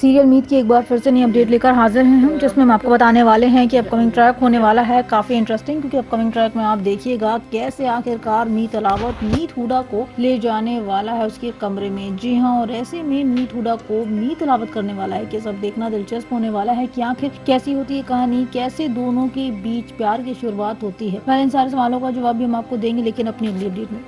Serial मीत की एक बार फिर से नई अपडेट लेकर हाजिर हैं हम, जिसमें हम आपको बताने वाले हैं कि अपकमिंग ट्रैक होने वाला है। काफ़ी इंटरेस्टिंग क्योंकि अपकमिंग ट्रैक में आप देखिएगा कैसे आखिरकार मीत अलावत मीत हुडा को ले जाने वाला है उसके कमरे में। जी हाँ और ऐसे में मीत हुडा को मीत अलावत करने वाला है कि सब देखना दिलचस्प होने वाला है कि आखिर कैसी होती है कहानी, कैसे दोनों के बीच प्यार की शुरुआत होती है। इन सारे सवालों का जवाब भी हम आपको देंगे, लेकिन अपनी अगली अपडेट में।